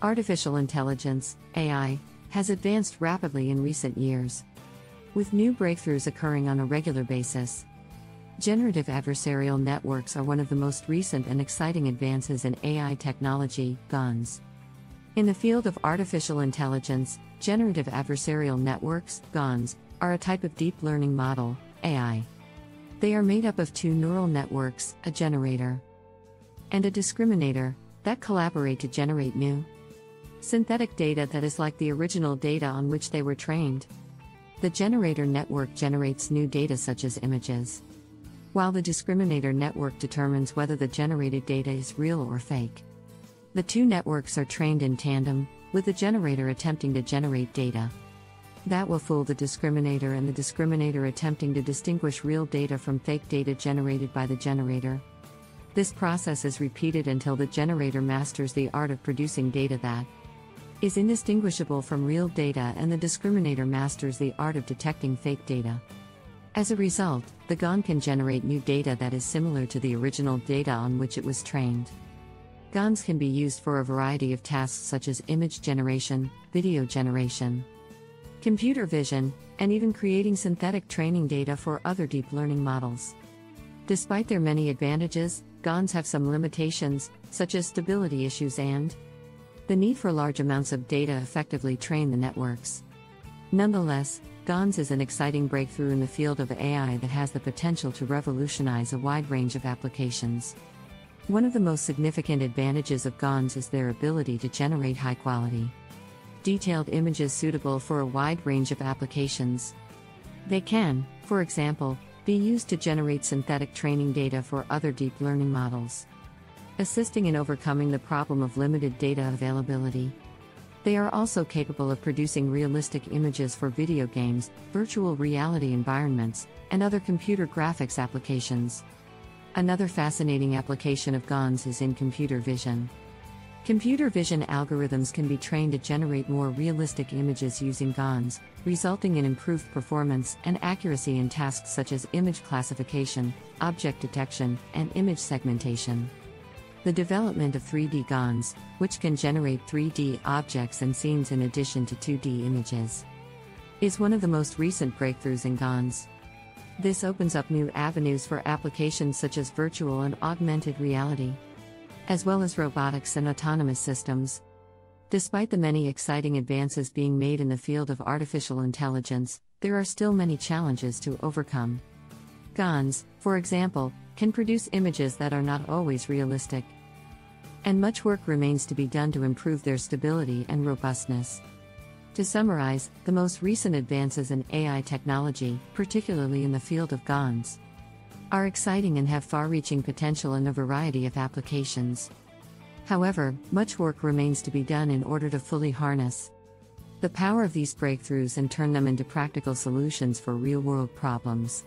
Artificial intelligence, AI, has advanced rapidly in recent years. With new breakthroughs occurring on a regular basis. Generative adversarial networks are one of the most recent and exciting advances in AI technology, GANs. In the field of artificial intelligence, generative adversarial networks, GANs, are a type of deep learning model, AI. They are made up of two neural networks, a generator and a discriminator, that collaborate to generate new synthetic data that is like the original data on which they were trained. The generator network generates new data such as images, while the discriminator network determines whether the generated data is real or fake. The two networks are trained in tandem, with the generator attempting to generate data. That will fool the discriminator and the discriminator attempting to distinguish real data from fake data generated by the generator. This process is repeated until the generator masters the art of producing data that is indistinguishable from real data and the discriminator masters the art of detecting fake data. As a result, the GAN can generate new data that is similar to the original data on which it was trained. GANs can be used for a variety of tasks such as image generation, video generation, computer vision, and even creating synthetic training data for other deep learning models. Despite their many advantages, GANs have some limitations, such as stability issues and the need for large amounts of data effectively train the networks. Nonetheless, GANs is an exciting breakthrough in the field of AI that has the potential to revolutionize a wide range of applications. One of the most significant advantages of GANs is their ability to generate high quality, detailed images suitable for a wide range of applications. They can, for example, be used to generate synthetic training data for other deep learning models assisting in overcoming the problem of limited data availability. They are also capable of producing realistic images for video games, virtual reality environments, and other computer graphics applications. Another fascinating application of GANs is in computer vision. Computer vision algorithms can be trained to generate more realistic images using GANs, resulting in improved performance and accuracy in tasks such as image classification, object detection, and image segmentation. The development of 3D GANs, which can generate 3D objects and scenes in addition to 2D images, is one of the most recent breakthroughs in GANs. This opens up new avenues for applications such as virtual and augmented reality, as well as robotics and autonomous systems. Despite the many exciting advances being made in the field of artificial intelligence, there are still many challenges to overcome. GANs, for example, can produce images that are not always realistic. And much work remains to be done to improve their stability and robustness. To summarize, the most recent advances in AI technology, particularly in the field of GANs, are exciting and have far reaching potential in a variety of applications. However, much work remains to be done in order to fully harness the power of these breakthroughs and turn them into practical solutions for real world problems.